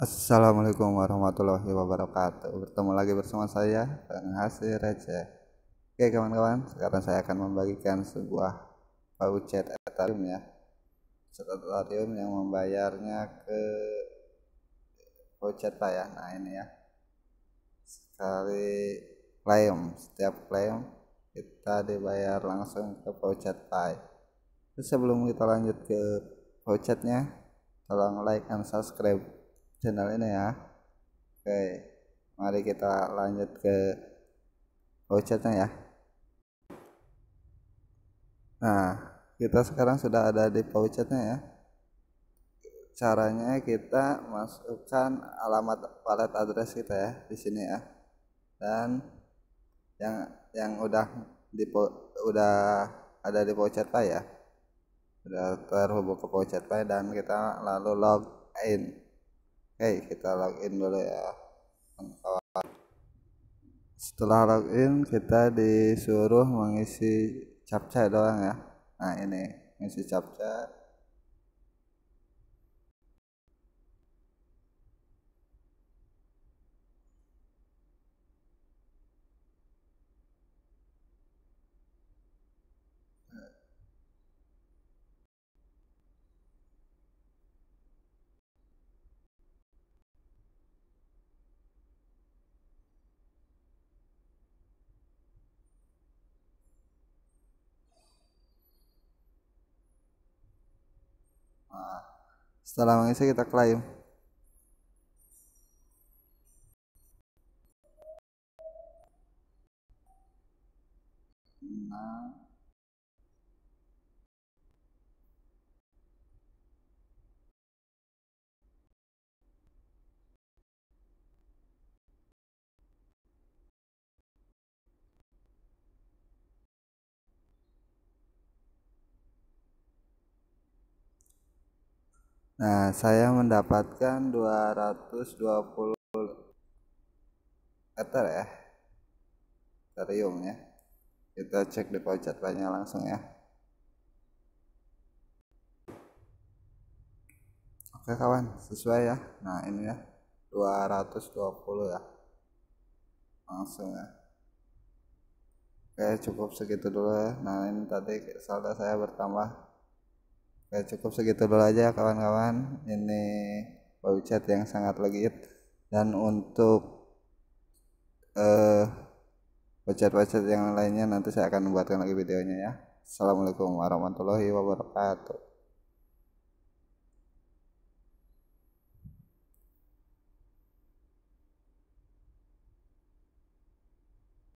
Assalamualaikum warahmatullahi wabarakatuh. Bertemu lagi bersama saya Hasil Receh Oke kawan-kawan Sekarang saya akan membagikan sebuah voucher Ethereum ya. Ethereum yang membayarnya ke voucher ya. Nah ini ya. Sekali claim Setiap claim kita dibayar langsung ke voucher Pay sebelum kita lanjut ke vouchernya tolong like dan subscribe channel ini ya. Oke mari kita lanjut ke vouchernya ya. Nah kita sekarang sudah ada di vouchernya ya. Caranya kita masukkan alamat wallet address kita ya di sini ya. Dan yang yang udah di udah ada di voucher ya. Sudah terhubung ke Pay dan kita lalu login oke kita login dulu ya. Setelah login kita disuruh mengisi captcha doang ya. Nah ini mengisi captcha setelah mengisi kita klaim. Nah Nah, saya mendapatkan 220 Ether ya. Ethereum ya. Kita cek deposit banyak langsung ya. Oke kawan, sesuai ya. Nah, ini ya. 220 ya. Langsung ya. Oke, cukup segitu dulu ya. Nah, ini tadi saldo saya bertambah Oke, cukup segitu dulu aja kawan-kawan. Ini chat yang sangat legit dan untuk eh uh, yang lainnya nanti saya akan membuatkan lagi videonya ya. Assalamualaikum warahmatullahi wabarakatuh.